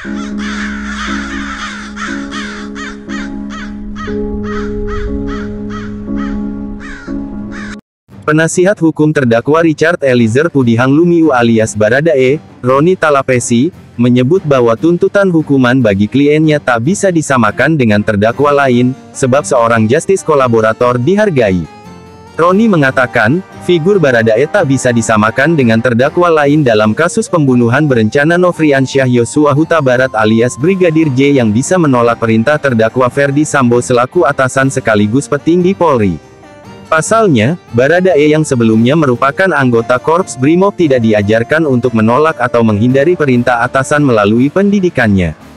Penasihat hukum terdakwa Richard Eliezer Pudihang Lumiu alias Baradae, Roni Talapesi, menyebut bahwa tuntutan hukuman bagi kliennya tak bisa disamakan dengan terdakwa lain, sebab seorang justice kolaborator dihargai. Roni mengatakan, figur Baradae tak bisa disamakan dengan terdakwa lain dalam kasus pembunuhan berencana Nofriansyah Yosua Huta Barat alias Brigadir J yang bisa menolak perintah terdakwa Ferdi Sambo selaku atasan sekaligus petinggi Polri. Pasalnya, Baradae yang sebelumnya merupakan anggota Korps Brimob tidak diajarkan untuk menolak atau menghindari perintah atasan melalui pendidikannya.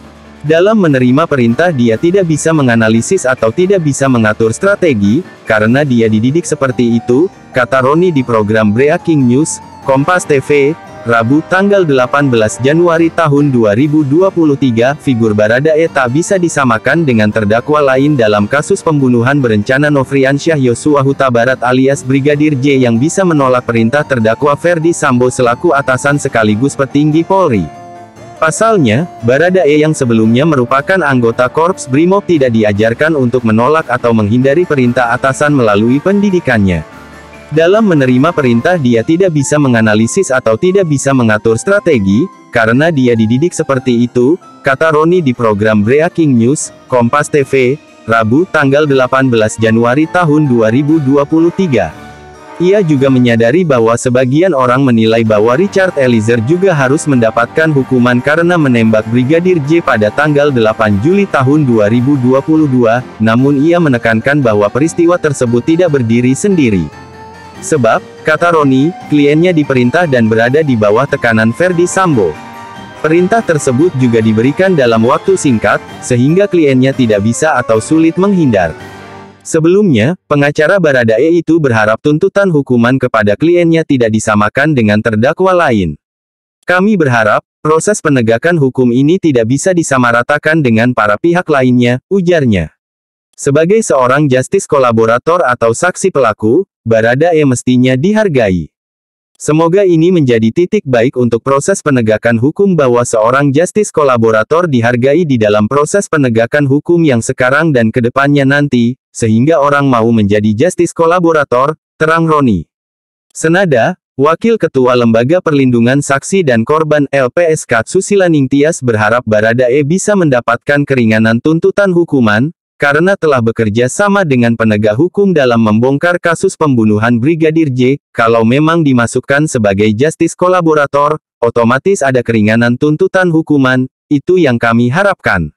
Dalam menerima perintah dia tidak bisa menganalisis atau tidak bisa mengatur strategi, karena dia dididik seperti itu, kata Roni di program Breaking News, Kompas TV, Rabu tanggal 18 Januari tahun 2023, figur Baradae tak bisa disamakan dengan terdakwa lain dalam kasus pembunuhan berencana Nofriansyah Yosua Huta Barat alias Brigadir J yang bisa menolak perintah terdakwa Ferdi Sambo selaku atasan sekaligus petinggi Polri. Pasalnya, Baradae yang sebelumnya merupakan anggota Korps Brimob tidak diajarkan untuk menolak atau menghindari perintah atasan melalui pendidikannya. Dalam menerima perintah dia tidak bisa menganalisis atau tidak bisa mengatur strategi, karena dia dididik seperti itu, kata Roni di program Breaking News, Kompas TV, Rabu, tanggal 18 Januari tahun 2023. Ia juga menyadari bahwa sebagian orang menilai bahwa Richard Eliezer juga harus mendapatkan hukuman karena menembak Brigadir J pada tanggal 8 Juli tahun 2022, namun ia menekankan bahwa peristiwa tersebut tidak berdiri sendiri. Sebab, kata Roni, kliennya diperintah dan berada di bawah tekanan Ferdi Sambo. Perintah tersebut juga diberikan dalam waktu singkat, sehingga kliennya tidak bisa atau sulit menghindar. Sebelumnya, pengacara Baradae itu berharap tuntutan hukuman kepada kliennya tidak disamakan dengan terdakwa lain. Kami berharap, proses penegakan hukum ini tidak bisa disamaratakan dengan para pihak lainnya, ujarnya. Sebagai seorang justice kolaborator atau saksi pelaku, Baradae mestinya dihargai. Semoga ini menjadi titik baik untuk proses penegakan hukum bahwa seorang justice kolaborator dihargai di dalam proses penegakan hukum yang sekarang dan ke depannya nanti, sehingga orang mau menjadi justice kolaborator, terang Roni. Senada, Wakil Ketua Lembaga Perlindungan Saksi dan Korban LPSK Susila Ningtyas berharap Baradae bisa mendapatkan keringanan tuntutan hukuman, karena telah bekerja sama dengan penegak hukum dalam membongkar kasus pembunuhan Brigadir J, kalau memang dimasukkan sebagai justice kolaborator, otomatis ada keringanan tuntutan hukuman, itu yang kami harapkan.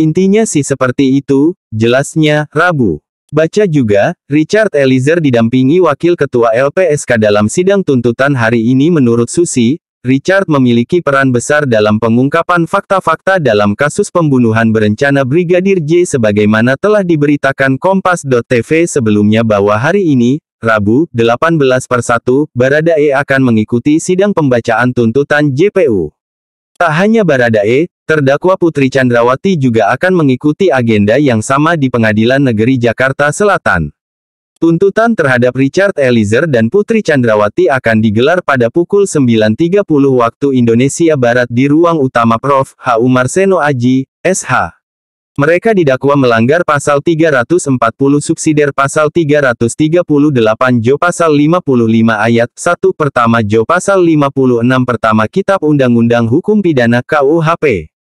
Intinya sih seperti itu, jelasnya, Rabu. Baca juga, Richard Eliezer didampingi Wakil Ketua LPSK dalam sidang tuntutan hari ini menurut Susi, Richard memiliki peran besar dalam pengungkapan fakta-fakta dalam kasus pembunuhan berencana Brigadir J sebagaimana telah diberitakan Kompas.tv sebelumnya bahwa hari ini, Rabu, 18 per 1, Baradae akan mengikuti sidang pembacaan tuntutan JPU. Tak hanya Baradae, terdakwa Putri Chandrawati juga akan mengikuti agenda yang sama di Pengadilan Negeri Jakarta Selatan. Tuntutan terhadap Richard Eliezer dan Putri Chandrawati akan digelar pada pukul 9.30 waktu Indonesia Barat di ruang utama Prof. H. Umar Seno Aji, SH. Mereka didakwa melanggar pasal 340 subsidiar pasal 338 Jo pasal 55 ayat 1 pertama Jo pasal 56 pertama Kitab Undang-Undang Hukum Pidana KUHP.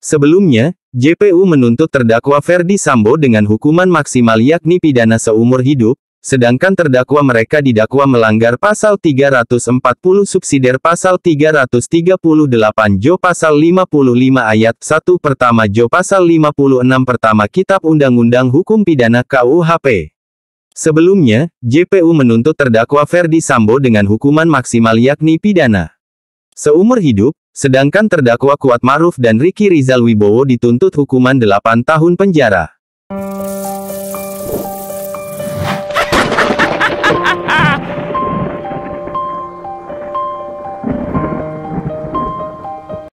Sebelumnya, JPU menuntut terdakwa Ferdi Sambo dengan hukuman maksimal yakni pidana seumur hidup, sedangkan terdakwa mereka didakwa melanggar pasal 340 subsidiar pasal 338 Jo pasal 55 ayat 1 pertama Jo pasal 56 pertama Kitab Undang-Undang Hukum Pidana KUHP. Sebelumnya, JPU menuntut terdakwa Ferdi Sambo dengan hukuman maksimal yakni pidana seumur hidup, Sedangkan terdakwa Kuat Maruf dan Riki Rizal Wibowo dituntut hukuman 8 tahun penjara.